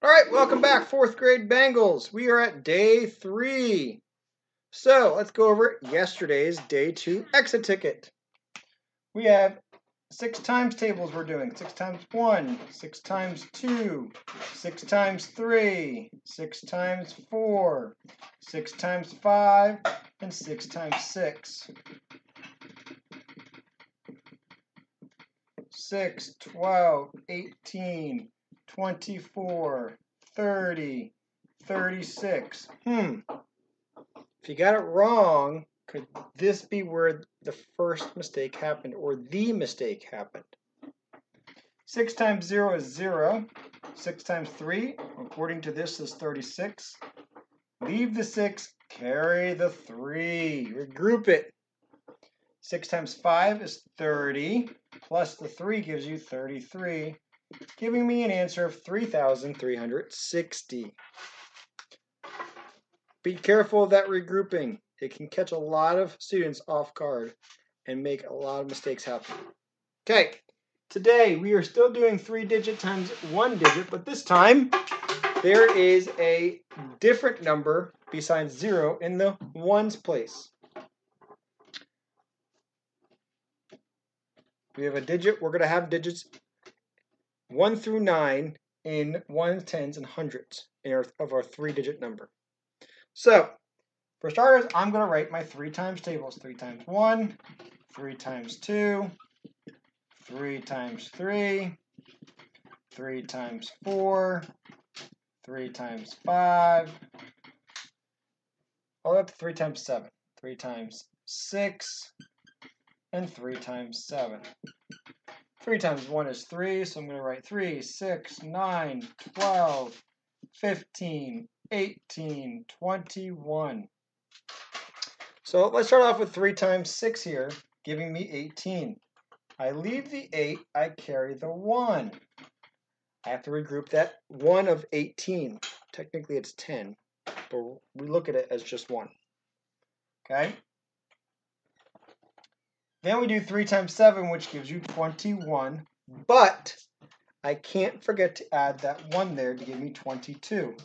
All right, welcome back, fourth grade Bengals. We are at day three. So let's go over yesterday's day two exit ticket. We have six times tables we're doing. Six times one, six times two, six times three, six times four, six times five, and six times six. 6, 12, 18, 24, 30, 36. Hmm. If you got it wrong, could this be where the first mistake happened or the mistake happened? 6 times 0 is 0. 6 times 3, according to this, is 36. Leave the 6, carry the 3. Regroup it. 6 times 5 is 30, plus the 3 gives you 33, giving me an answer of 3,360. Be careful of that regrouping. It can catch a lot of students off guard and make a lot of mistakes happen. Okay, today we are still doing 3 digit times 1 digit, but this time there is a different number besides 0 in the ones place. We have a digit. We're going to have digits 1 through 9 in ones, tens, and hundreds our, of our three-digit number. So, for starters, I'm going to write my 3 times tables. 3 times 1, 3 times 2, 3 times 3, 3 times 4, 3 times 5, all up to 3 times 7. 3 times 6, and 3 times 7. 3 times 1 is 3, so I'm going to write 3, 6, 9, 12, 15, 18, 21. So let's start off with 3 times 6 here, giving me 18. I leave the 8, I carry the 1. I have to regroup that 1 of 18. Technically it's 10, but we look at it as just 1. Okay? Then we do 3 times 7, which gives you 21. But I can't forget to add that 1 there to give me 22.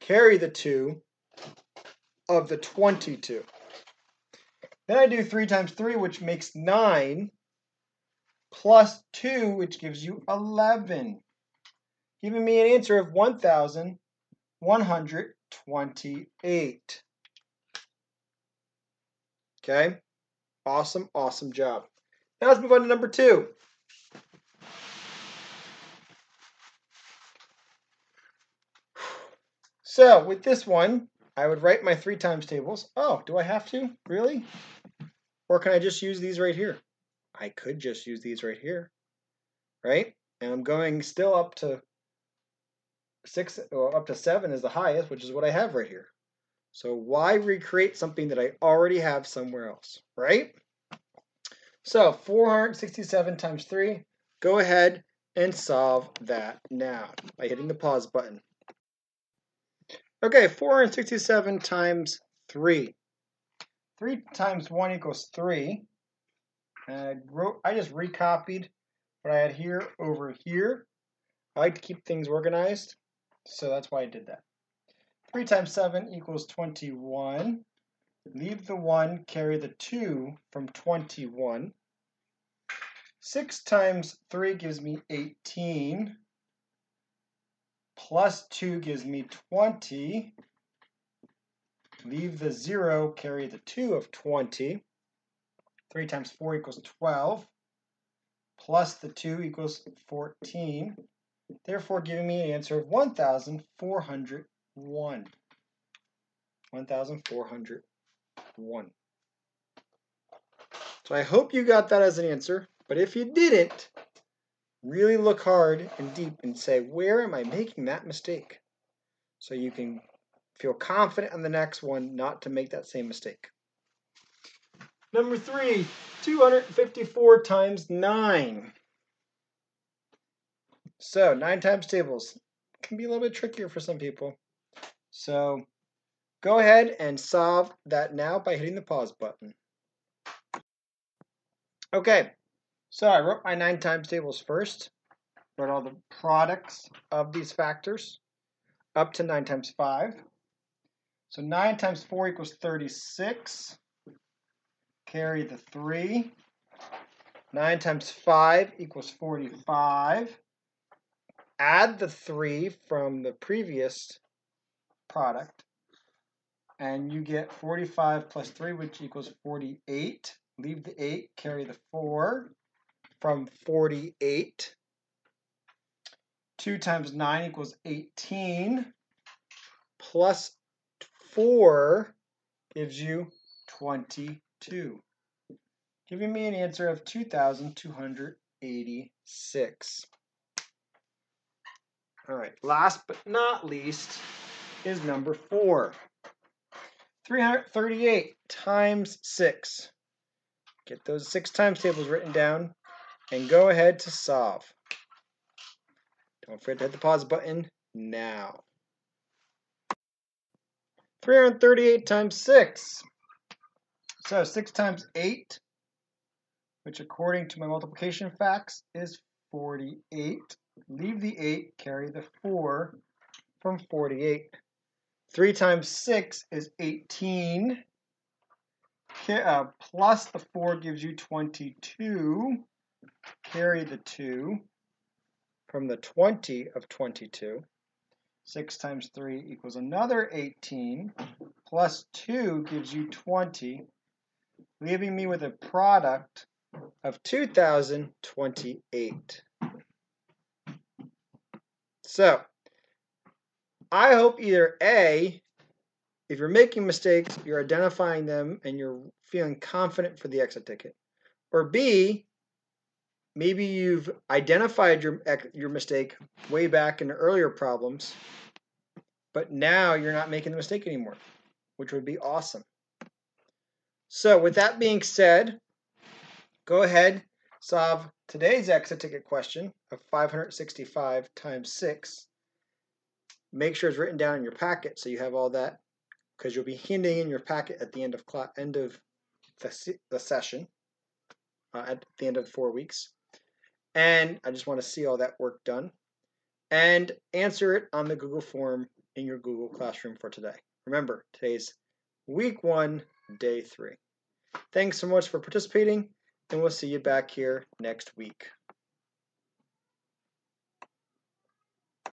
Carry the 2 of the 22. Then I do 3 times 3, which makes 9, plus 2, which gives you 11, giving me an answer of 1,128. Okay? Awesome, awesome job. Now let's move on to number two. So with this one, I would write my three times tables. Oh, do I have to? Really? Or can I just use these right here? I could just use these right here, right? And I'm going still up to six, or up to seven is the highest, which is what I have right here. So why recreate something that I already have somewhere else, right? So 467 times 3, go ahead and solve that now by hitting the pause button. Okay, 467 times 3. 3 times 1 equals 3. And I, wrote, I just recopied what I had here over here. I like to keep things organized, so that's why I did that. 3 times 7 equals 21. Leave the 1, carry the 2 from 21. 6 times 3 gives me 18. Plus 2 gives me 20. Leave the 0, carry the 2 of 20. 3 times 4 equals 12. Plus the 2 equals 14. Therefore giving me an answer of 1,400 1. 1,401. So I hope you got that as an answer, but if you didn't, really look hard and deep and say, where am I making that mistake? So you can feel confident on the next one not to make that same mistake. Number three, 254 times 9. So 9 times tables can be a little bit trickier for some people. So go ahead and solve that now by hitting the pause button. Okay, so I wrote my 9 times tables first. wrote all the products of these factors up to 9 times 5. So 9 times 4 equals 36. Carry the 3. 9 times 5 equals 45. Add the 3 from the previous product. And you get 45 plus 3, which equals 48. Leave the 8, carry the 4 from 48. 2 times 9 equals 18. Plus 4 gives you 22 giving me an answer of 2,286. All right, last but not least is number four. 338 times 6. Get those six times tables written down and go ahead to solve. Don't forget to hit the pause button now. 338 times 6. So 6 times 8 which according to my multiplication facts is 48. Leave the 8, carry the 4 from 48. 3 times 6 is 18. Uh, plus the 4 gives you 22. Carry the 2 from the 20 of 22. 6 times 3 equals another 18. Plus 2 gives you 20, leaving me with a product of 2028. So, I hope either A, if you're making mistakes, you're identifying them and you're feeling confident for the exit ticket. Or B, maybe you've identified your, your mistake way back in earlier problems, but now you're not making the mistake anymore, which would be awesome. So with that being said, Go ahead, solve today's exit ticket question of 565 times 6. Make sure it's written down in your packet so you have all that because you'll be handing in your packet at the end of end of the, the session uh, at the end of four weeks. And I just want to see all that work done and answer it on the Google form in your Google Classroom for today. Remember, today's week one, day three. Thanks so much for participating and we'll see you back here next week.